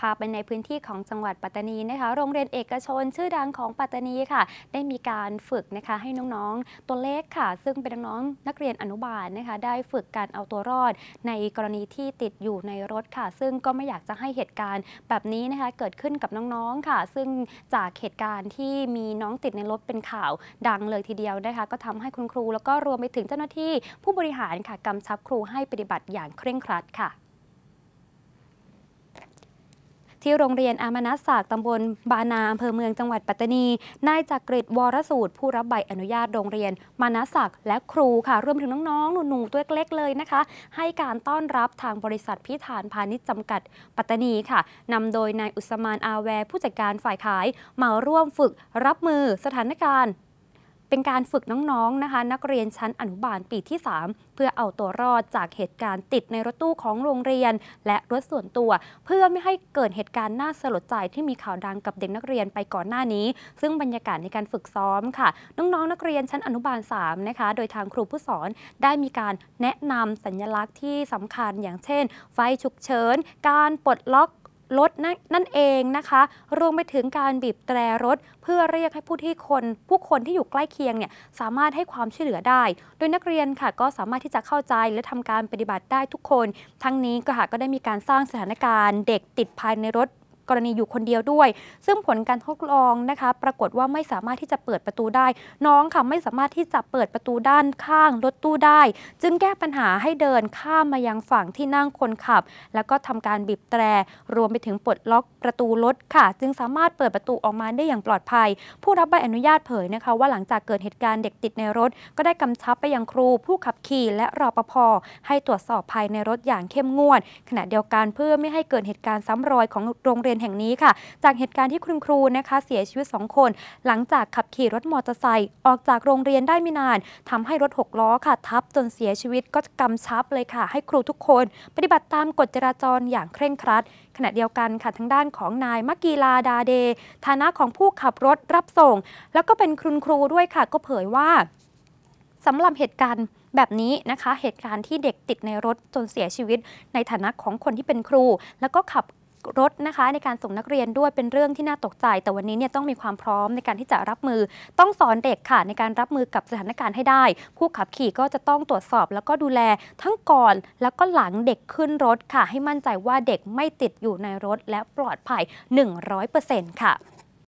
พาไปในพื้นที่ของจังหวัดปัตตานีนะคะ โรงเรียนเอกชนชื่อดังของปัตตานีค่ะ ได้มีการฝึกนะคะให้น้องๆ ตัวเล็กค่ะ ซึ่งเป็นน้องนักเรียนอนุบาลนะคะ ได้ฝึกการเอาตัวรอด ในกรณีที่ติดอยู่ในรถค่ะ ซึ่งก็ไม่อยากจะให้เหตุการณ์แบบนี้นะคะเกิดขึ้นกับน้องๆค่ะ ซึ่งจากเหตุการณ์ที่มีน้องติดในรถเป็นข่าวดังเลยทีเดียวนะคะ ก็ทำให้คุณครู แล้วก็รวมไปถึงเจ้าหน้าที่ผู้บริหารค่ะกำชับครูให้ปฏิบัติอย่างเคร่งครัดค่ะ ที่โรงเรียนอามนัสศักดิ์ตำบลบานาอำเภอเมืองจังหวัดปัตตานี นายจักริดวรสูตร ผู้รับใบอนุญาตโรงเรียนมานัสศักดิ์และครูค่ะรวมถึงน้องๆ หนูๆตัวเล็กๆเลยนะคะ ให้การต้อนรับทางบริษัทพิธานพาณิชย์จำกัดปัตตานีค่ะนำโดยนายอุสมานอาแวร์ผู้จัดการฝ่ายขายมาร่วมฝึกรับมือสถานการณ์ เป็นการฝึกน้องๆนะคะ นักเรียนชั้นอนุบาลปีที่ 3 เพื่อเอาตัวรอดจากเหตุการณ์ติดในรถตู้ของโรงเรียน และรถส่วนตัว เพื่อไม่ให้เกิดเหตุการณ์น่าสลดใจที่มีข่าวดังกับเด็กนักเรียนไปก่อนหน้านี้ ซึ่งบรรยากาศในการฝึกซ้อมค่ะ น้องๆนักเรียนชั้นอนุบาล3นะคะโดยทางครูผู้สอนได้มีการแนะนำสัญลักษณ์ที่สำคัญอย่างเช่น ไฟฉุกเฉิน การปลดล็อก รถนนั่นเองนะคะ รวมไปถึงการบีบแตรรถ เพื่อเรียกให้ผู้ที่คนผู้คนที่อยู่ใกล้เคียงเนี่ยสามารถให้ความช่วยเหลือได้ โดยนักเรียนค่ะก็สามารถที่จะเข้าใจและทำการปฏิบัติได้ทุกคน ทั้งนี้ก็หาก็ได้มีการสร้างสถานการณ์ เด็กติดภายในรถ กรณีอยู่คนเดียวด้วย ซึ่งผลการทดลองนะคะ ปรากฏว่าไม่สามารถที่จะเปิดประตูได้ น้องค่ะไม่สามารถที่จะเปิดประตูด้านข้างรถตู้ได้ จึงแก้ปัญหาให้เดินข้ามมายังฝั่งที่นั่งคนขับ แล้วก็ทำการบีบแตร รวมไปถึงปลดล็อกประตูรถค่ะ จึงสามารถเปิดประตูออกมาได้อย่างปลอดภัย ผู้รับใบอนุญาตเผยนะคะ ว่าหลังจากเกิดเหตุการณ์เด็กติดในรถ ก็ได้กำชับไปยังครู ผู้ขับขี่และรอปภให้ตรวจสอบภายในรถอย่างเข้มงวด ขณะเดียวกันเพื่อไม่ให้เกิดเหตุการณ์ซ้ำรอยของโรงเรียนแห่งนี้ค่ะ จากเหตุการณ์ที่คุณครูนะคะเสียชีวิต 2 คน หลังจากขับขี่รถมอเตอร์ไซค์ออกจากโรงเรียนได้ไม่นานทำให้รถหกล้อค่ะ ทับจนเสียชีวิตก็กำชับเลยค่ะ ให้ครูทุกคน ปฏิบัติตามกฎจราจรอย่างเคร่งครัด ขณะเดียวกันค่ะทางด้านของนายมักกีลาดาเด ฐานะของผู้ขับรถรับส่ง แล้วก็เป็นคุณครูด้วยค่ะ ก็เผยว่าสำหรับเหตุการณ์แบบนี้นะคะเหตุการณ์ที่เด็กติดในรถจนเสียชีวิต ในฐานะของคนที่เป็นครู แล้วก็ขับ รถนะคะ ในการส่งนักเรียนด้วยเป็นเรื่องที่น่าตกใจ แต่วันนี้เนี่ยต้องมีความพร้อมในการที่จะรับมือ ต้องสอนเด็กค่ะ ในการรับมือกับสถานการณ์ให้ได้ ผู้ขับขี่ก็จะต้องตรวจสอบ แล้วก็ดูแลทั้งก่อนแล้วก็หลังเด็กขึ้นรถค่ะ ให้มั่นใจว่าเด็กไม่ติดอยู่ในรถและปลอดภัย 100%ค่ะ